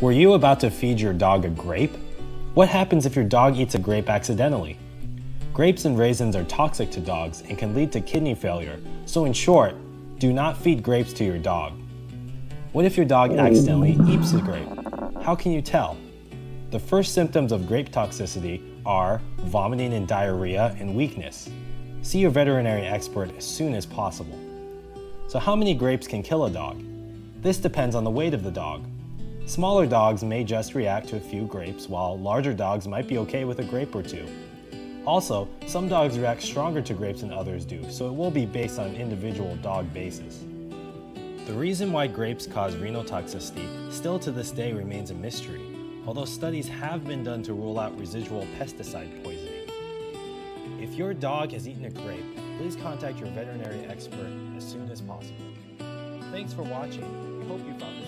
Were you about to feed your dog a grape? What happens if your dog eats a grape accidentally? Grapes and raisins are toxic to dogs and can lead to kidney failure, so in short, do not feed grapes to your dog. What if your dog accidentally eats a grape? How can you tell? The first symptoms of grape toxicity are vomiting and diarrhea and weakness. See your veterinary expert as soon as possible. So, how many grapes can kill a dog? This depends on the weight of the dog. Smaller dogs may just react to a few grapes, while larger dogs might be okay with a grape or two. Also, some dogs react stronger to grapes than others do, so it will be based on an individual dog basis. The reason why grapes cause renal toxicity still to this day remains a mystery, although studies have been done to rule out residual pesticide poisoning. If your dog has eaten a grape, please contact your veterinary expert as soon as possible. Thanks for watching. We hope you found